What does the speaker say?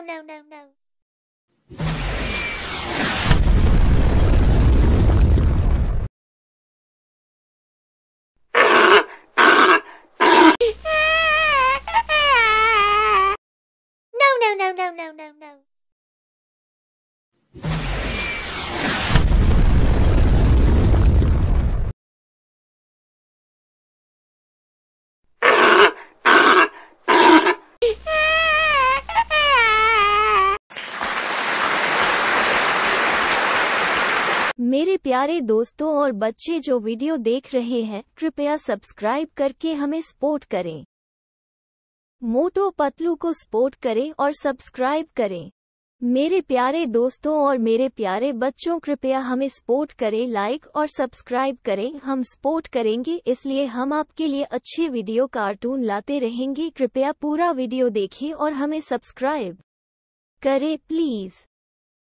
no, no, no, no, मेरे प्यारे दोस्तों और बच्चे जो वीडियो देख रहे हैं, कृपया सब्सक्राइब करके हमें सपोर्ट करें। मोटो पतलू को सपोर्ट करें और सब्सक्राइब करें। मेरे प्यारे दोस्तों और मेरे प्यारे बच्चों, कृपया हमें सपोर्ट करें, लाइक और सब्सक्राइब करें। हम सपोर्ट करेंगे, इसलिए हम आपके लिए अच्छे वीडियो कार्टून लाते रहेंगे। कृपया पूरा वीडियो देखें और हमें सब्सक्राइब करें, प्लीज़।